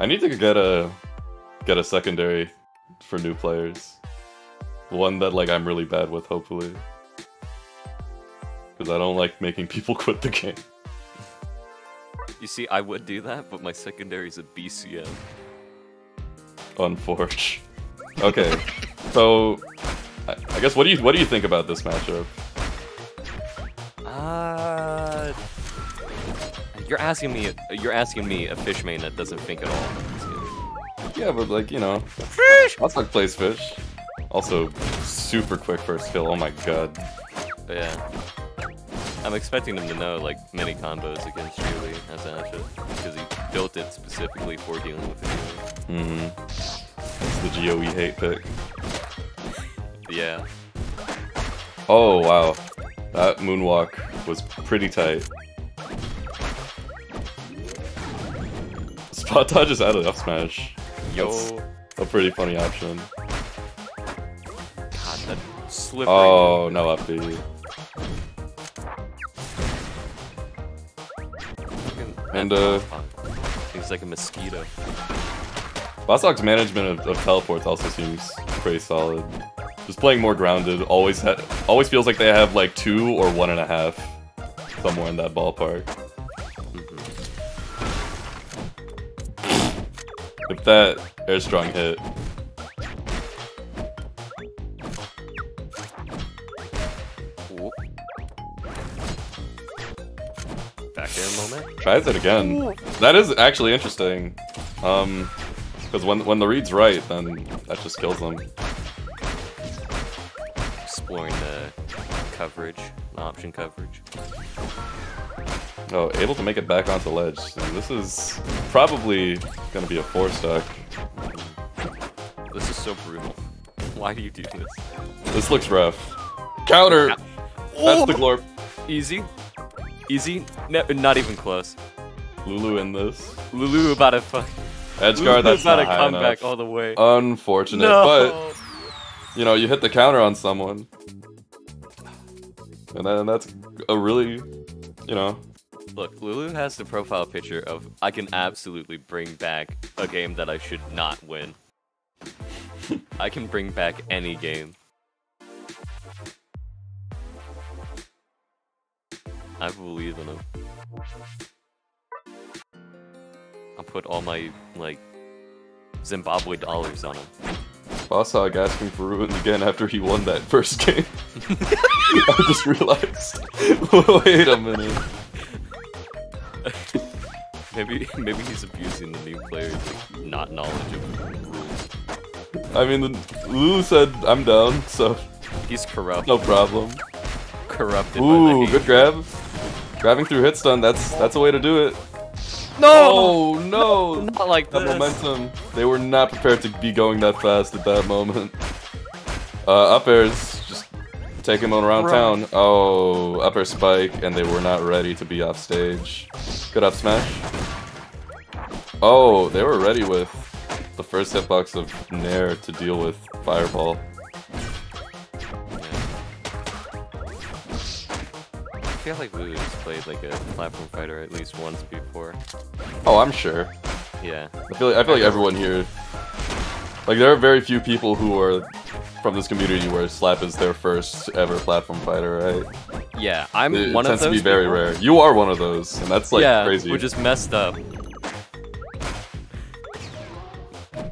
I need to get a get a secondary for new players. One that like I'm really bad with, hopefully. Because I don't like making people quit the game. You see, I would do that, but my secondary is a BCM. Unforge. Okay, so I, I guess what do you what do you think about this matchup? Uh, you're asking me. You're asking me a fish main that doesn't think at all. Yeah, but like you know, fish. Bosshog plays fish. Also, super quick first kill. Oh my god. Yeah. I'm expecting him to know like many combos against Chewy as Asha because he built it specifically for dealing with it. Mm-hmm. It's the GOE hate pick. Yeah. Oh wow, that moonwalk was pretty tight. Spot dodge is out of up smash. Yo. That's a pretty funny option. God, that slippery. Oh no up B. And uh, he's like a mosquito. Bosshog's management of, of, teleports also seems pretty solid. Just playing more grounded always had always feels like they have like two or one and a half somewhere in that ballpark. If that air strong hit. Back in moment. Tries it again. That is actually interesting. Um, because when when the read's right, then that just kills them. Exploring the coverage, option coverage. Oh, able to make it back onto ledge. And this is probably gonna be a four stack. This is so brutal. Why do you do this? This looks rough. Counter! That's the glorp. Easy. Easy. No, not even close. Lulu in this. Lulu about to fuck. Edge guard, that's about not to high come enough. back all the way. Unfortunate, No. but you know, you hit the counter on someone. And then that's a really, you know, Look, Lulu has the profile picture of I can absolutely bring back a game that I should not win. I can bring back any game. I believe in him. I'll put all my, like, Zimbabwe dollars on him. Bosshog asking for ruin again after he won that first game. I just realized. Wait a minute. Maybe maybe he's abusing the new players' like, not knowledge of rules. I mean, the- Lulu said I'm down, so He's corrupt. no problem. Corrupted by Ooh, the good grab. Grabbing through hit stun, that's that's a way to do it. No! Oh no! Not like That this. momentum. They were not prepared to be going that fast at that moment. Uh, up airs, just take him around Run. town. Oh, up air spike, and they were not ready to be off stage. Good up smash. Oh, they were ready with the first hitbox of Nair to deal with Fireball. I feel like Lulu's played like a platform fighter at least once before. Oh, I'm sure. Yeah. I feel like, I feel like everyone here, like there are very few people who are from this community where Slap is their first ever platform fighter, right? Yeah, I'm It one of those. It tends to be very people. rare. You are one of those, and that's like yeah, crazy. we're just messed up.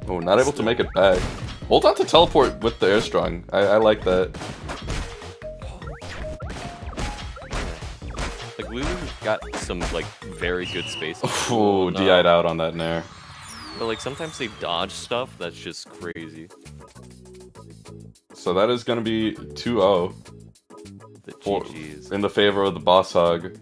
Oh, not able to make it back. Hold on to teleport with the air strong. I, I like that. Like Lulu got some like very good space. Oh, DI'd out on that Nair. But like sometimes they dodge stuff that's just crazy. So that is going to be 2-0 The GG's. in the favor of the Boss Hog.